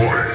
Boy.